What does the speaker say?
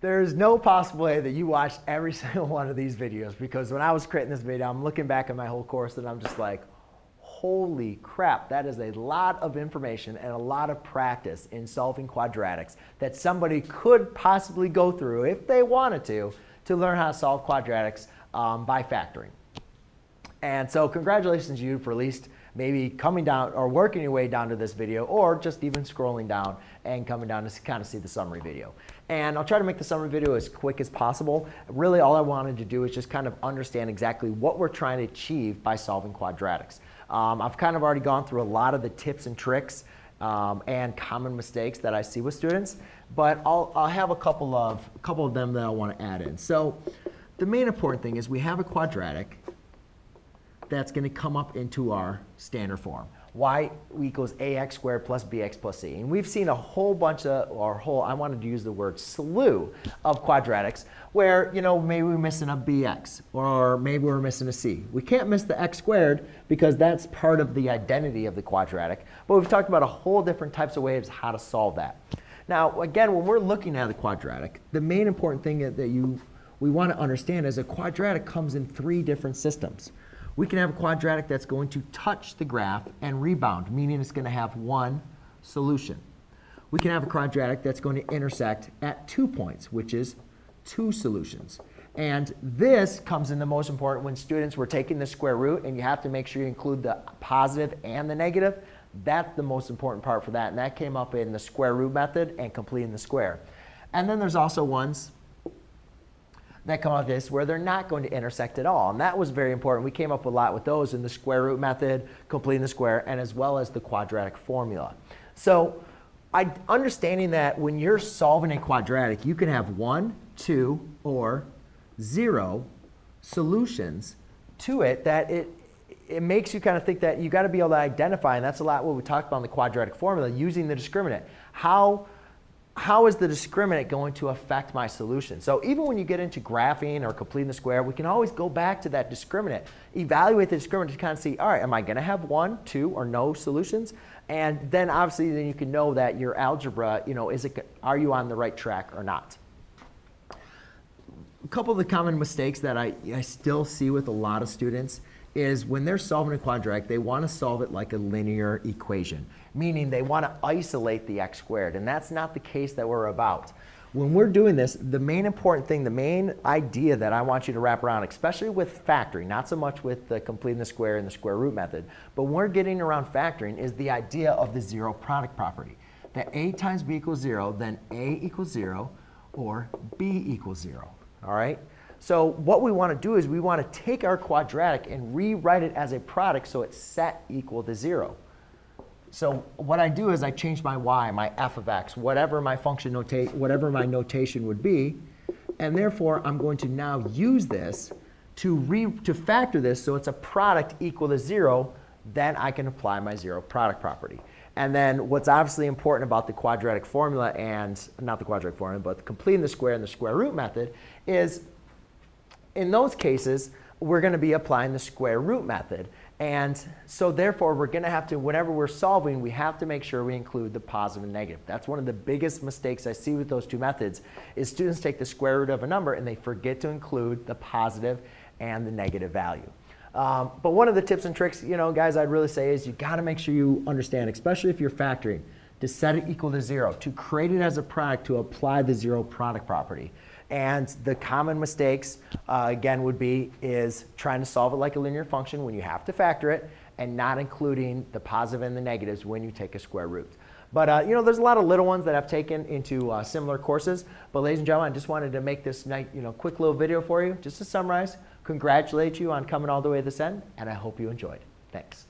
There's no possible way that you watched every single one of these videos because when I was creating this video, I'm looking back at my whole course and I'm just like, holy crap, that is a lot of information and a lot of practice in solving quadratics that somebody could possibly go through if they wanted to, to learn how to solve quadratics um, by factoring. And so congratulations you for at least maybe coming down or working your way down to this video or just even scrolling down and coming down to kind of see the summary video. And I'll try to make the summary video as quick as possible. Really all I wanted to do is just kind of understand exactly what we're trying to achieve by solving quadratics. Um, I've kind of already gone through a lot of the tips and tricks um, and common mistakes that I see with students, but I'll, I'll have a couple of, a couple of them that I want to add in. So the main important thing is we have a quadratic that's going to come up into our standard form. y equals ax squared plus bx plus c. And we've seen a whole bunch of, or whole, I wanted to use the word slew of quadratics where, you know, maybe we're missing a bx or maybe we're missing a c. We can't miss the x squared because that's part of the identity of the quadratic. But we've talked about a whole different types of ways how to solve that. Now, again, when we're looking at the quadratic, the main important thing that you we want to understand is a quadratic comes in three different systems we can have a quadratic that's going to touch the graph and rebound, meaning it's going to have one solution. We can have a quadratic that's going to intersect at two points, which is two solutions. And this comes in the most important when students were taking the square root and you have to make sure you include the positive and the negative. That's the most important part for that. And that came up in the square root method and completing the square. And then there's also ones that come out of this where they're not going to intersect at all. And that was very important. We came up a lot with those in the square root method, completing the square, and as well as the quadratic formula. So I, understanding that when you're solving a quadratic, you can have one, two, or zero solutions to it that it, it makes you kind of think that you got to be able to identify, and that's a lot what we talked about in the quadratic formula, using the discriminant. How how is the discriminant going to affect my solution? So even when you get into graphing or completing the square, we can always go back to that discriminant, evaluate the discriminant to kind of see, all right, am I going to have one, two, or no solutions? And then obviously then you can know that your algebra, you know, is it, are you on the right track or not? A couple of the common mistakes that I, I still see with a lot of students is when they're solving a quadratic, they want to solve it like a linear equation, meaning they want to isolate the x squared, and that's not the case that we're about. When we're doing this, the main important thing, the main idea that I want you to wrap around, especially with factoring, not so much with the completing the square and the square root method, but when we're getting around factoring is the idea of the zero product property. That a times b equals zero, then a equals zero, or b equals zero, all right? So what we want to do is we want to take our quadratic and rewrite it as a product so it's set equal to 0. So what I do is I change my y, my f of x, whatever my function notate, whatever my notation would be, and therefore I'm going to now use this to, re, to factor this so it's a product equal to 0, then I can apply my zero product property. And then what's obviously important about the quadratic formula and, not the quadratic formula, but completing the square and the square root method is in those cases, we're going to be applying the square root method. And so therefore, we're going to have to, whenever we're solving, we have to make sure we include the positive and negative. That's one of the biggest mistakes I see with those two methods is students take the square root of a number and they forget to include the positive and the negative value. Um, but one of the tips and tricks, you know, guys, I'd really say is you got to make sure you understand, especially if you're factoring, to set it equal to zero, to create it as a product, to apply the zero product property. And the common mistakes, uh, again, would be is trying to solve it like a linear function when you have to factor it and not including the positive and the negatives when you take a square root. But uh, you know, there's a lot of little ones that I've taken into uh, similar courses. But ladies and gentlemen, I just wanted to make this night, you know, quick little video for you, just to summarize. Congratulate you on coming all the way to this end, and I hope you enjoyed. Thanks.